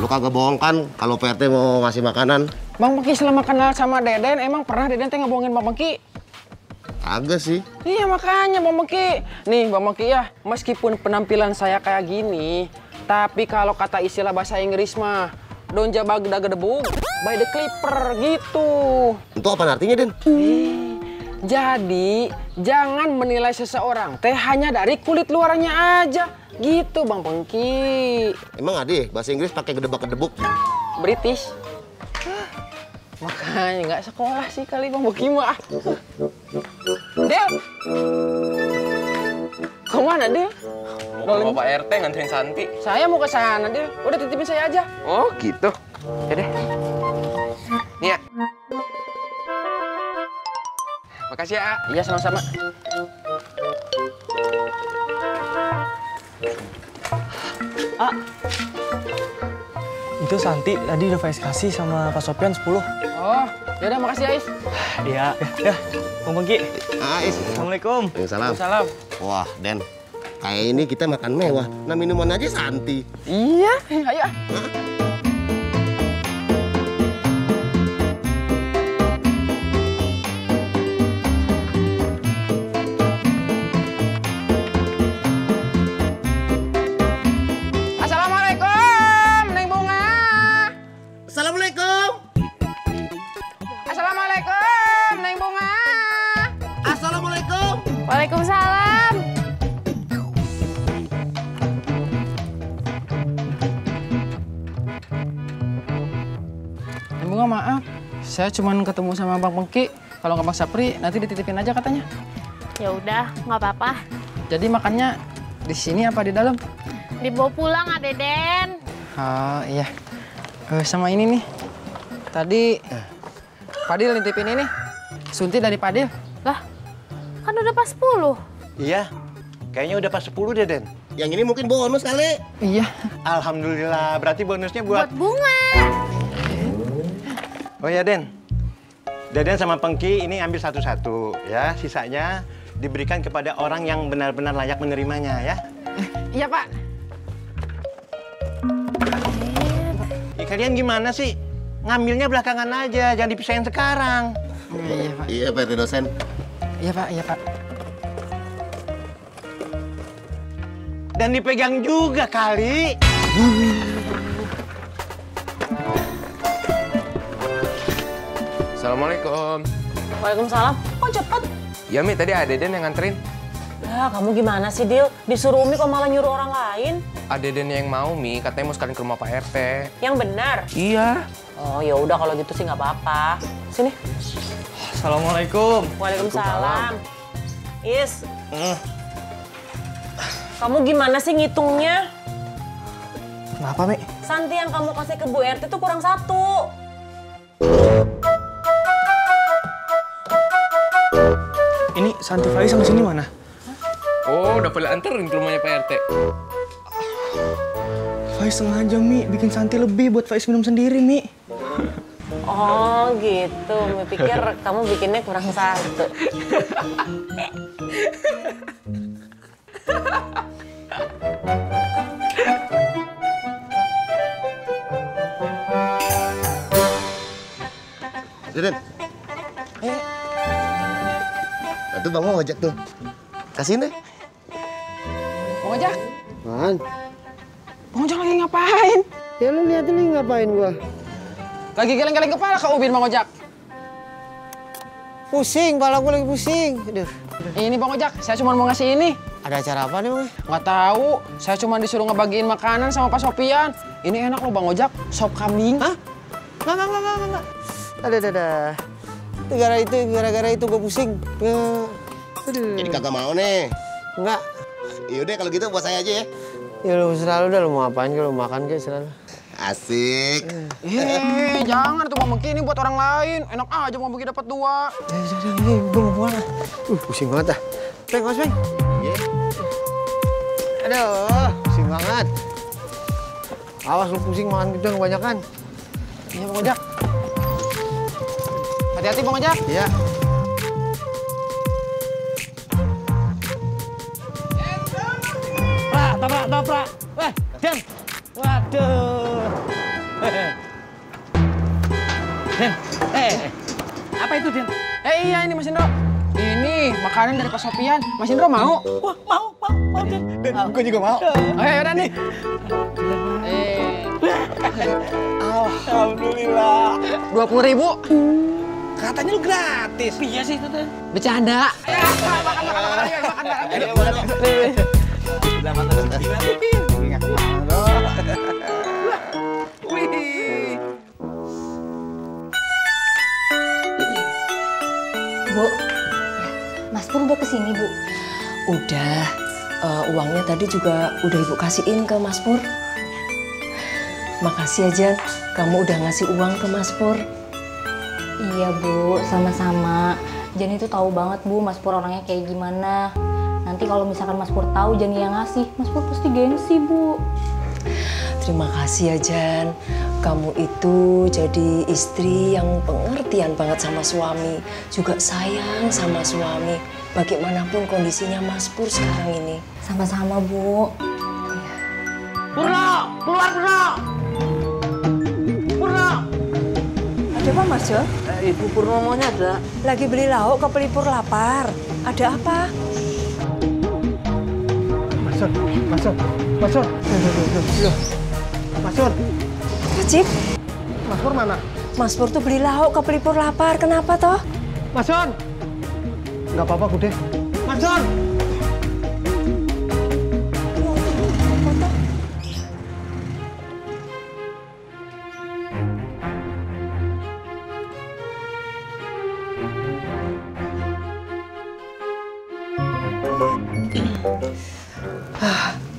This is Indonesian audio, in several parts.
Lu kagak bohong kan kalau PRT mau ngasih makanan? Bang Meki selama kenal sama Deden, emang pernah Deden teh ngebohongin Bang Meki? Kagak sih. Iya makanya Bang Meki. Nih Bang Meki ya, meskipun penampilan saya kayak gini, tapi kalau kata istilah bahasa Inggris mah, don't jabag gedebug by the clipper gitu. Itu apa artinya, Den? Jadi, jangan menilai seseorang teh hanya dari kulit luarnya aja. Gitu Bang Pengki. Emang ada ya bahasa Inggris pakai gedebak-gedebuk? British. Makanya nggak sekolah sih kali Bang Pengki mah. Del. Ke mana Del? Mau ke Pak RT nganterin Santi. Saya mau ke sana Del. Udah titipin saya aja. Oh gitu. Ya deh. Makasih ya, A. Iya sama-sama. Itu Santi tadi udah Faiz kasih sama Pak Sopian 10. Oh, yaudah makasih Ais. Iya, ya, ya. Bang Bangki. Ais. Assalamualaikum. Waalaikumsalam. Salam. Wah, Den. Kayak ini kita makan mewah. Nah minuman aja Santi. Iya, ayo. Assalamualaikum, saya cuma ketemu sama Bang Pengki. Kalau nggak Bang Sapri, nanti dititipin aja katanya. Ya udah, nggak apa-apa. Jadi makannya di sini apa di dalam? Dibawa pulang, ah, Deden. Oh iya. Eh, sama ini nih. Tadi Padil nitipin ini. Sunti dari Padil. Lah, kan udah pas 10. Iya, kayaknya udah pas 10 deh, Den. Yang ini mungkin bonus kali. Iya. Alhamdulillah, berarti bonusnya buat... Buat bunga. Oh ya, Den. Deden sama Pengki ini ambil satu-satu, ya. Sisanya diberikan kepada orang yang benar-benar layak menerimanya, ya. Iya, Pak. Ih, kalian gimana sih? Ngambilnya belakangan aja, jangan dipisahin sekarang. Iya, Pak. Iya, PRT dosen. Iya, Pak. Iya, Pak. Dan dipegang juga kali. Assalamualaikum. Waalaikumsalam. Kok cepet? Ya Mi, tadi ada Deden yang nganterin. Ya, kamu gimana sih, Dil? Disuruh Umi kok malah nyuruh orang lain? Ada Deden yang mau Mi, katanya mau sekalian ke rumah Pak RT. Yang benar. Iya. Oh, ya udah kalau gitu sih nggak apa-apa. Sini. Assalamualaikum. Waalaikumsalam. Is. Kamu gimana sih ngitungnya? Kenapa, Mi? Santi yang kamu kasih ke Bu RT tuh kurang satu. Ini Santi Faiz sama sini mana? Oh, udah pada anterin ke rumahnya Pak RT. Faiz sengaja, Mi. Bikin Santi lebih buat Faiz minum sendiri, Mi. Oh gitu, Umi pikir kamu bikinnya kurang satu. Nah, tuh Bang mau ngajak tuh. Kasihin deh. Bang Ojak. Man. Bang Ojak lagi ngapain? Ya lu lihat ini ngapain gua? Lagi geleng-geleng kepala ke Ubin, Bang Ojak. Pusing, kepala gue lagi pusing. Aduh, Ini Bang Ojak, saya cuma mau ngasih ini. ada acara apa nih, Bang? Nggak tahu, saya cuma disuruh ngebagiin makanan sama Pak Sopian. Ini enak loh Bang Ojak, sop kambing. Hah? Nggak, nggak, nggak, nggak, nggak. Ada, ada, ada. Itu gara itu, gara-gara itu gue pusing. Aduh. Jadi kagak mau nih. Nggak. Yaudah kalau gitu buat saya aja ya. Ya lu selalu dah, lu mau apain kalau makan kayak selalu. Asik. Eh, jangan tuh Meki, ini buat orang lain. Enak aja Bang Meki dapat dua. Eh, jadi ini gue mau pulang. Uh, pusing banget dah. Peng, mas, Peng. Iya. Aduh, pusing banget. Awas lu pusing makan gitu yang kebanyakan. Iya Bang Ojak. Hati-hati Bang Ojak. Iya. Prak, tabrak, tabrak. Wah, eh, Den. Waduh. Den, eh. Apa itu, Den? Eh iya ini Mas Indro. Ini makanan dari Pak Sopian. Mas Indro mau? Wah, mau, mau, mau, Den. Den, gue juga mau. Oke, oh, ya, nih. Eh. eh. Alhamdulillah. Dua puluh ribu. Katanya lu gratis. Iya sih tante. Bercanda. Bu, Mas Pur udah ke sini, Bu? Udah. Eh, uangnya tadi juga udah Ibu kasihin ke Mas Pur. Makasih aja, kamu udah ngasih uang ke Mas Pur. Iya bu, sama-sama. Jani tuh tahu banget bu, Mas Pur orangnya kayak gimana. Nanti kalau misalkan Mas Pur tahu Jani yang ngasih, Mas Pur pasti gengsi bu. Terima kasih ya Jan. Kamu itu jadi istri yang pengertian banget sama suami. Juga sayang sama suami. Bagaimanapun kondisinya Mas Pur sekarang ini. Sama-sama bu. Purno, keluar Purno. Purno. Ada apa Mas Jo? Ibu Purnomonya ada. Lagi beli lauk ke pelipur lapar. Ada apa? Masuk, masuk, masuk. Masuk. Wajib. Mas Pur mana? Mas Pur tuh beli lauk ke pelipur lapar. Kenapa toh? Mason. Enggak apa-apa, Bude. Mason.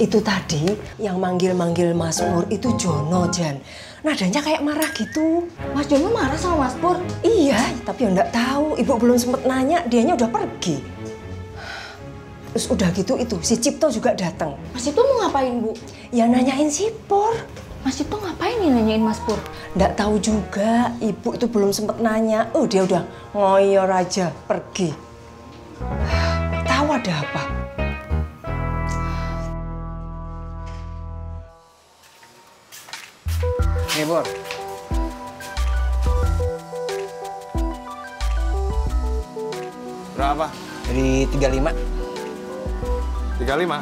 Itu tadi yang manggil-manggil Mas Pur itu Jono Jan. Nadanya kayak marah gitu. Mas Jono marah sama Mas Pur. Iya, tapi ya nggak tahu. Ibu belum sempet nanya, dianya udah pergi. Terus udah gitu itu, si Cipto juga datang. Mas itu mau ngapain bu? Ya nanyain si Pur. Mas itu ngapain nih nanyain Mas Pur? Nggak tahu juga, ibu itu belum sempet nanya. Oh dia udah ngoyor aja, pergi. Tahu ada apa? Nih, Bor. Berapa? Jadi 35. 35?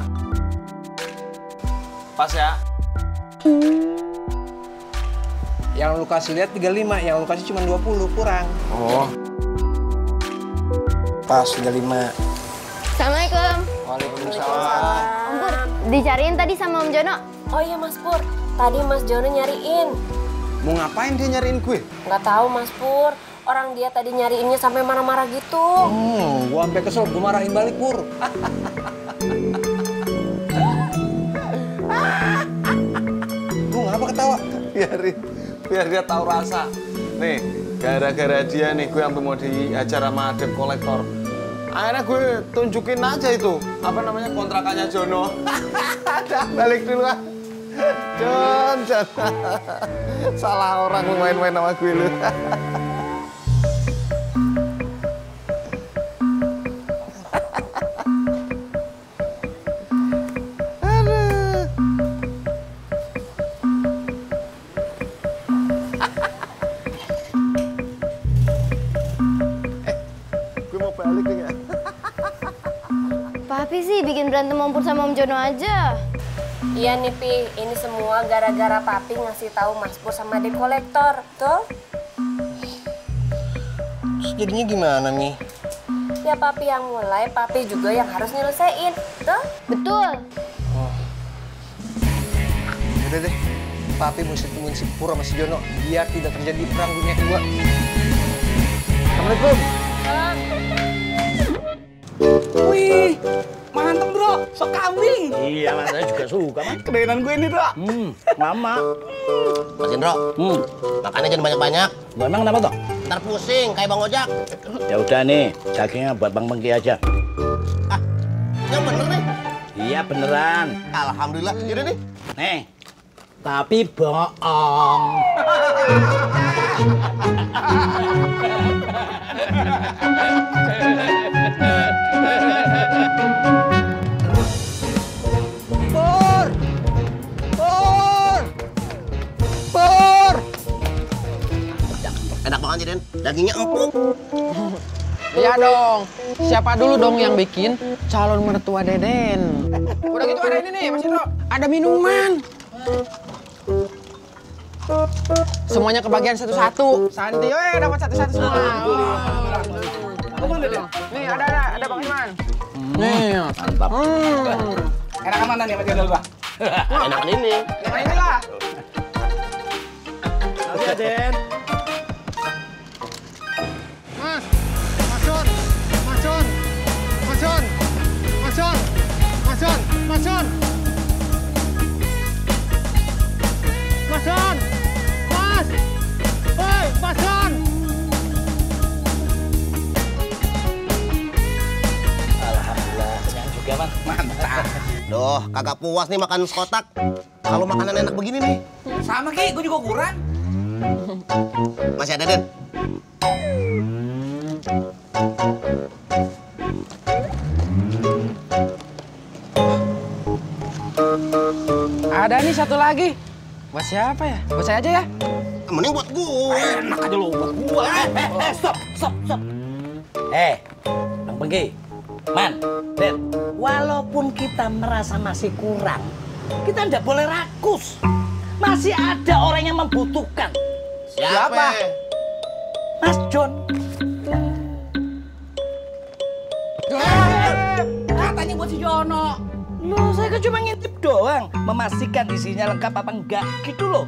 Pas ya? Yang lu kasih lihat 35, yang lu kasih cuma 20, kurang. Oh. Pas 35. Assalamualaikum. Waalaikumsalam. Om Pur, dicariin tadi sama Om Jono. Oh iya Mas Pur, tadi Mas Jono nyariin. Mau ngapain dia nyariin gue? Nggak tahu Mas Pur, orang dia tadi nyariinnya sampai marah-marah gitu. Hmm, gua sampai kesel, gua marahin balik, Pur. Lu ngapa ketawa? Biarin, biar dia tahu rasa. Nih, gara-gara dia nih gue sampai mau diajar sama debt kolektor. Akhirnya gue tunjukin aja itu, apa namanya kontrakannya Jono. Dah, balik dulu ah. Jon, Jon. Salah orang lu main-main sama gue lu. Nih ya. Papi sih bikin berantem Om Pur sama Om Jono aja. Iya nih Pi, ini semua gara-gara Papi ngasih tahu Mas Pur sama dep kolektor, tuh? Terus jadinya gimana, Mi? Ya Papi yang mulai, Papi juga yang harus nyelesain, tuh? Betul. Udah deh, Papi mesti temuin si Pur sama si Jono biar tidak terjadi perang dunia kedua. Assalamualaikum. Wih, mantap bro, sok kambing. Iya, mas saya juga suka, mas. Kedenan gue ini bro. Hmm, mama. Mas Indro, Hmm, makannya jangan banyak-banyak. Loh, emang kenapa toh? Ntar pusing kayak Bang Ojak. Ya udah nih, dagingnya buat Bang Bengki aja. Yang bener nih. Iya beneran. Alhamdulillah. Yaudah nih. Nih, tapi bohong. Iya dong. Siapa dulu dong yang bikin calon mertua Deden? Udah gitu ada ini nih, Mas Indro. Ada minuman. Semuanya kebagian satu-satu. Santi, weh dapat satu-satu semua. Nih ada ada ada Bang Iman. Nih, Mantap. Hmm. Enak mana nih Pak Jendol, Pak? Enak ini. Nah inilah. Oke, Den. Man. Mantap. Duh, kagak puas nih makan sekotak. Kalau makanan enak begini nih. Sama Ki, gue juga kurang. Masih ada, Den? Ada nih satu lagi. Buat siapa ya? Buat saya aja ya. Mending buat gue. Enak aja lu buat gua. Eh, eh, eh, stop, stop, stop. Eh, Bang Pengki, Man, Den, walaupun kita merasa masih kurang, kita tidak boleh rakus. Masih ada orang yang membutuhkan. Siapa? Mas John. Katanya buat si Jono. Loh, saya kan cuma ngintip doang, memastikan isinya lengkap apa enggak gitu loh.